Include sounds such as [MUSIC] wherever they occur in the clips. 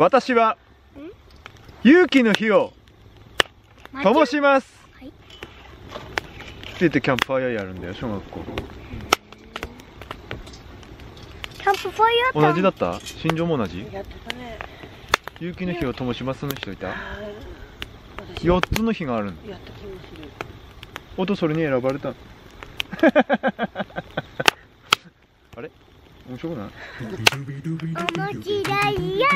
私は勇気の火を灯します、はい。って言ってキャンプファイヤーやるんだよ小学校。キャンプファイヤー同じだった？心情も同じ？やってたね。勇気の火を灯しますの人いた？あー私。4つの火があるの。やった気がする。音それに選ばれた [LAUGHS] あれ？面白くない？面白い。よ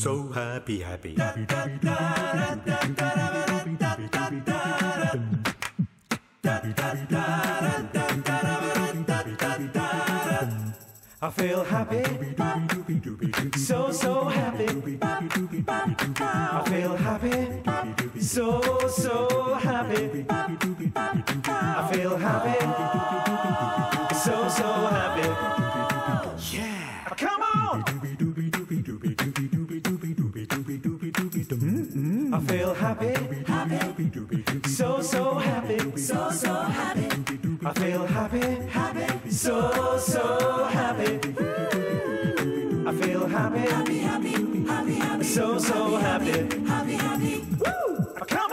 So happy, happy. I feel happy, so so happy. I feel happy, so so happy. I feel happy, so so happy. I feel happy, happy, so so happy, so so happy. I feel happy, happy, so so happy. I feel happy, happy, happy, happy, happy, so so happy. Happy, happy. Woo! Come